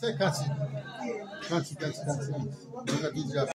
Kansi, kansi, kansi,